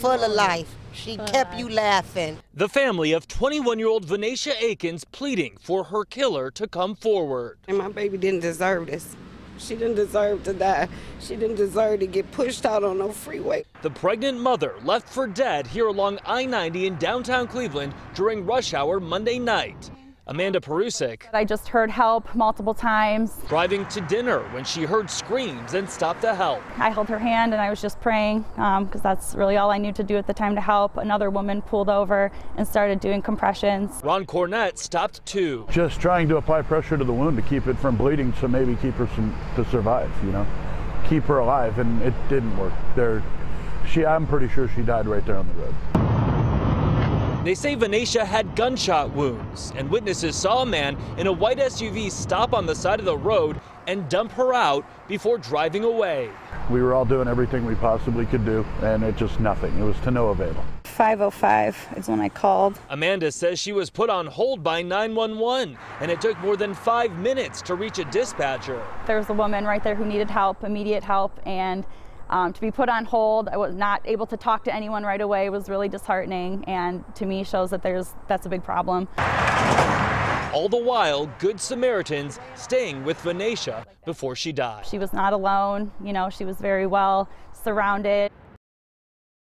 full of life. She kept you laughing. The family of 21 year old Vonnaisha Akins pleading for her killer to come forward. And my baby didn't deserve this. She didn't deserve to die. She didn't deserve to get pushed out on no freeway. The pregnant mother left for dead here along I 90 in downtown Cleveland during rush hour Monday night. Amanda Perusik. I just heard help multiple times. Driving to dinner when she heard screams and stopped to help. I held her hand and I was just praying because um, that's really all I knew to do at the time to help. Another woman pulled over and started doing compressions. Ron Cornett stopped too. Just trying to apply pressure to the wound to keep it from bleeding, so maybe keep her some, to survive. You know, keep her alive, and it didn't work. There, she. I'm pretty sure she died right there on the road. They say Vonnaisha had gunshot wounds, and witnesses saw a man in a white SUV stop on the side of the road and dump her out before driving away. We were all doing everything we possibly could do, and it just nothing. It was to no avail. 505 is when I called. Amanda says she was put on hold by 911, and it took more than five minutes to reach a dispatcher. There was a woman right there who needed help, immediate help, and um, to be put on hold, I was not able to talk to anyone right away it was really disheartening and to me shows that there's that's a big problem. All the while, Good Samaritans staying with Vonnaisha before she died. She was not alone, you know, she was very well surrounded.